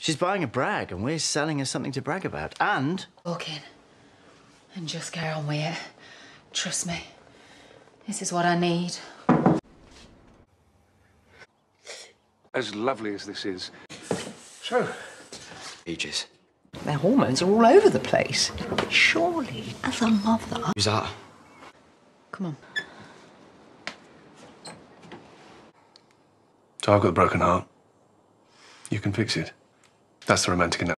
She's buying a brag, and we're selling her something to brag about. And Walk in and just get on with it. Trust me. This is what I need. As lovely as this is. So, Aegis. Their hormones are all over the place. Surely, as a mother. Who's that? Come on. so I've got a broken heart. You can fix it. That's the romantic in